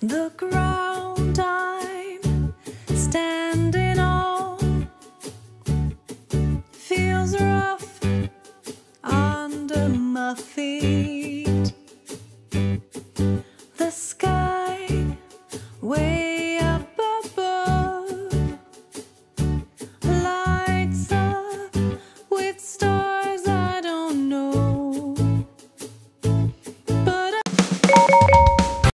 The ground I'm standing on feels rough under my feet. The sky.